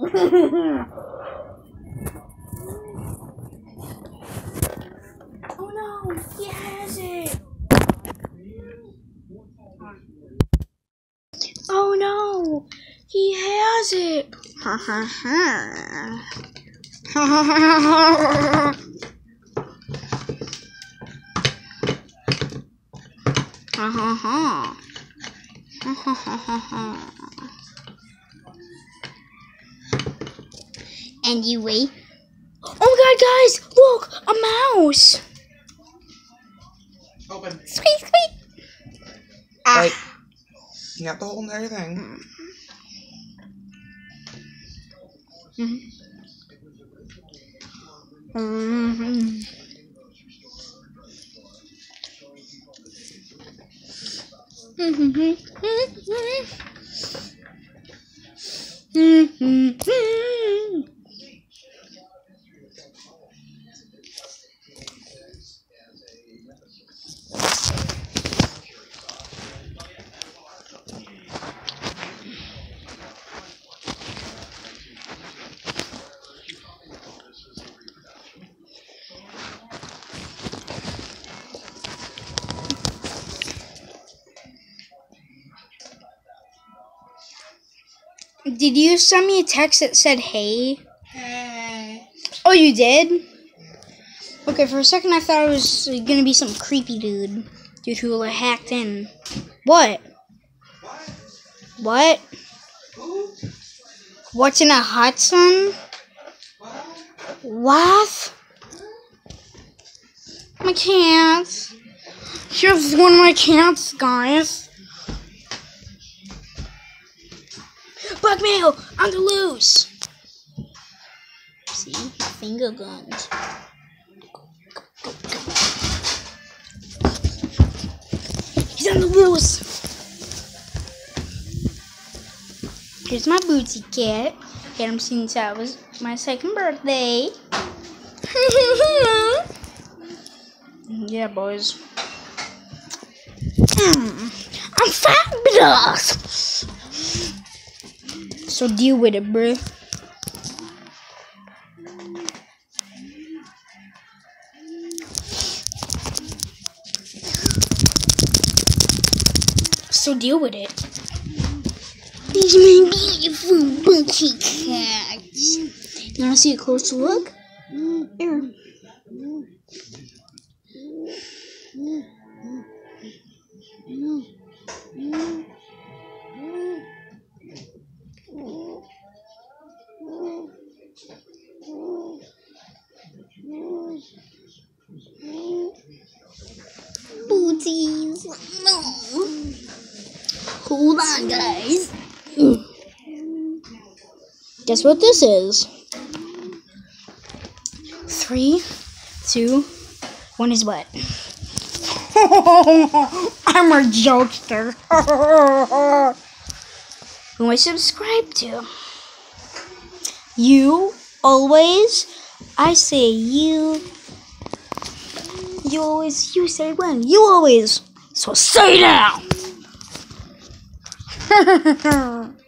oh no, he has it. Oh no, he has it. Ha ha ha. Ha ha ha ha. Ha ha ha. Ha ha ha ha ha. Anyway. Oh my god, guys! Look! A mouse! Open. Squeak, squeak! Ah. Like, you got the hole and everything. Mhm. Did you send me a text that said hey? Hey. Oh, you did? Okay, for a second I thought it was gonna be some creepy dude. Dude who like, hacked in. What? What? What's in a hot sun? What? My cats. Here's one of my cats, guys. Blackmail on the loose. See, finger guns. He's on the loose. Here's my booty cat. Get him since I was my second birthday. yeah, boys. Mm, I'm fabulous. So deal with it, bruh. So deal with it. These are my beautiful bunky cats. You wanna see a closer look? Mm, Here. Booties. No. Hold on, guys. Guess what this is? Three, two, one is what? I'm a jokester. Who I subscribe to? You always. I say you. You always. You say when. You always. So say now.